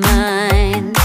mind.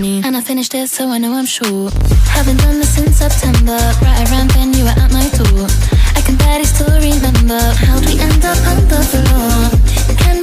me. And I finished it, so I know I'm sure. Haven't done this since September. Right around then, you were at my door. I can barely still remember how we end up on the floor. Can